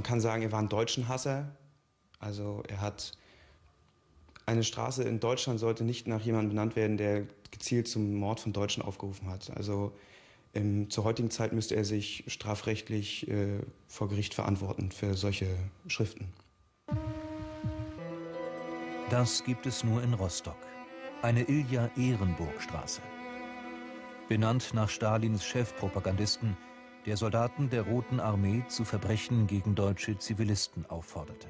Man kann sagen, er war ein deutschen Hasser. Also er hat eine Straße in Deutschland sollte nicht nach jemandem benannt werden, der gezielt zum Mord von Deutschen aufgerufen hat. Also ähm, zur heutigen Zeit müsste er sich strafrechtlich äh, vor Gericht verantworten für solche Schriften. Das gibt es nur in Rostock. Eine Ilja-Ehrenburg-Straße. Benannt nach Stalins Chefpropagandisten, der Soldaten der Roten Armee zu Verbrechen gegen deutsche Zivilisten aufforderte.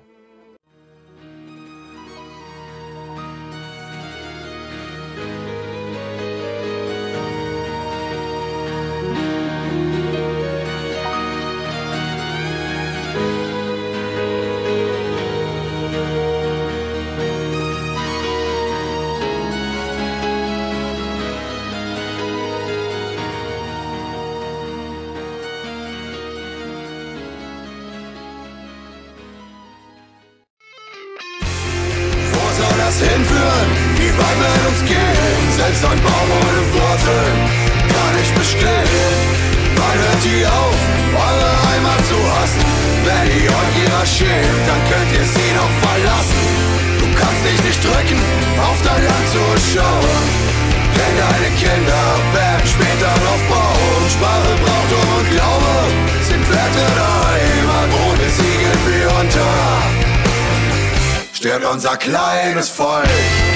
Das hinführen? Wie weit wird uns gehen? Selbst ein Baum ohne Wurzeln kann nicht bestehen. Wann hört ihr auf, eure Heimat zu hassen? Wenn ihr euch ihrer schämt, dann könnt ihr sie noch verlassen. Du kannst dich nicht drücken, auf dein Land zu schauen. Denn deine Kinder stirbt unser kleines Volk.